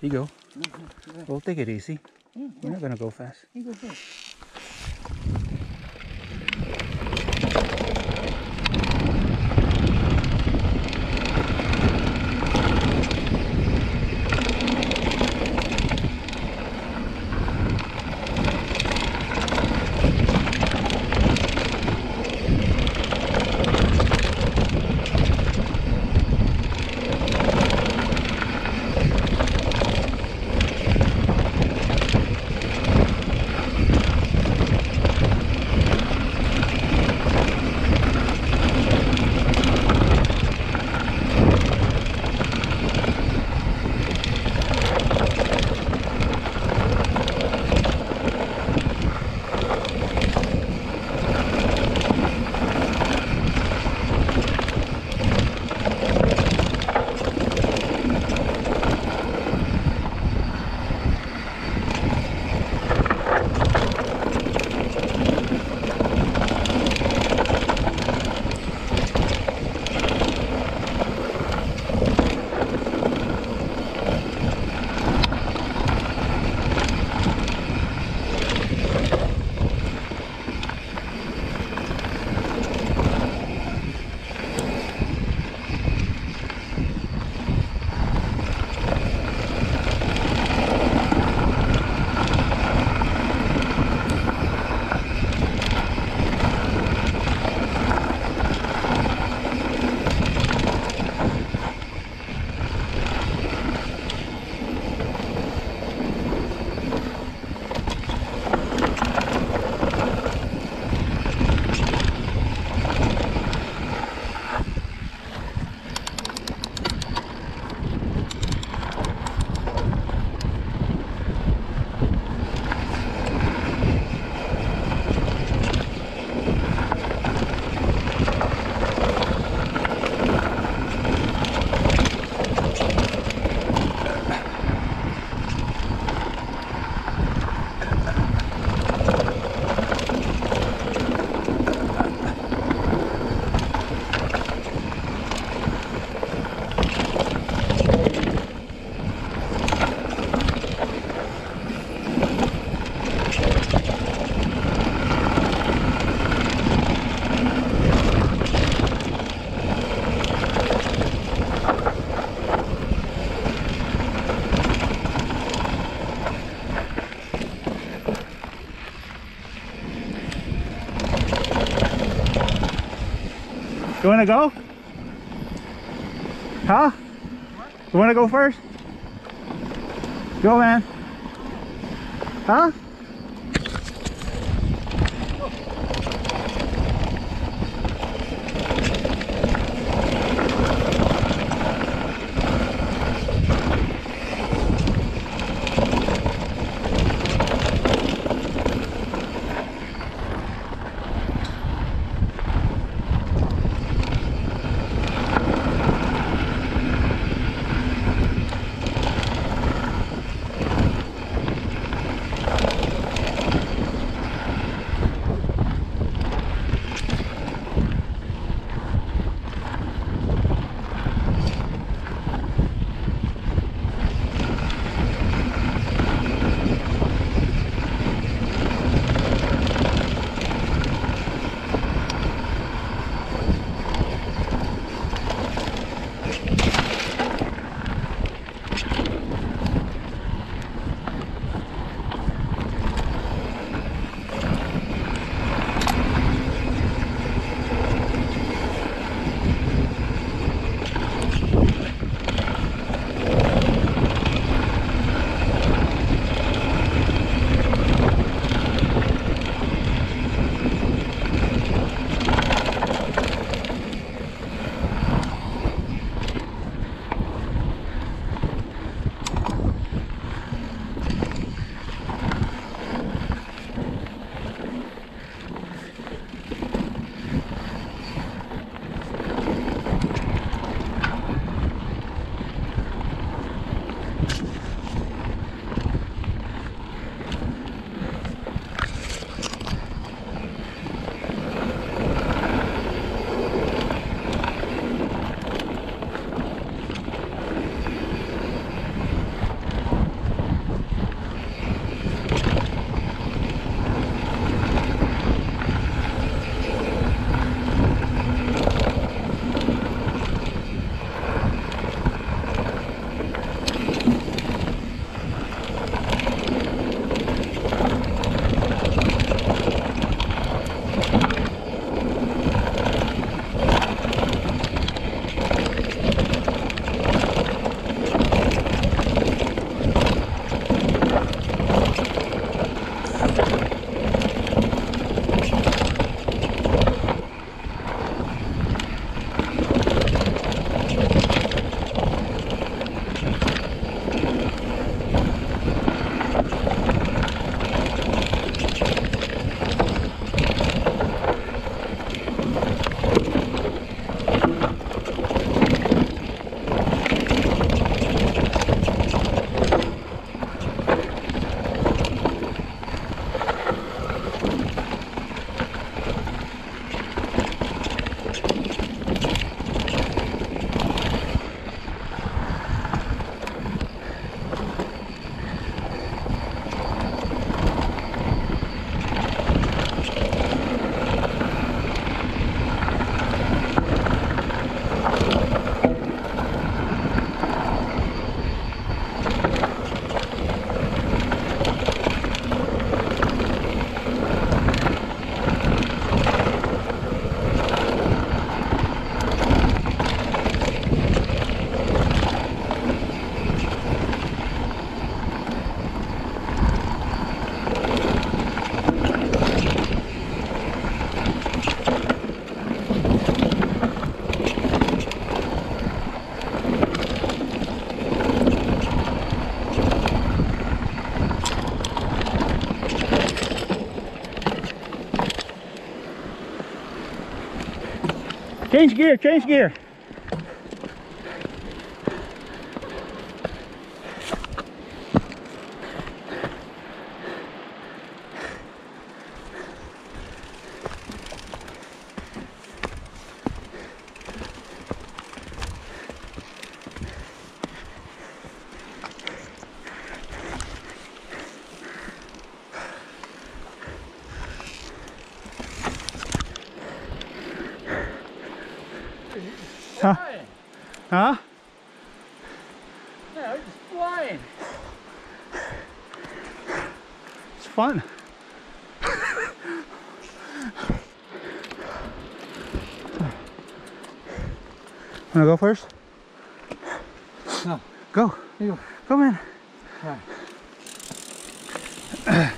You go. Mm-hmm. We'll take it easy. Mm, We're not gonna go fast. You go first. You wanna go? Huh? You wanna go first? Go, man. Huh? Change gear, change gear. Huh? Yeah, it's flying. It's fun. Wanna go first? No. Go. You. Go, man. All right.